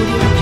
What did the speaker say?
Audio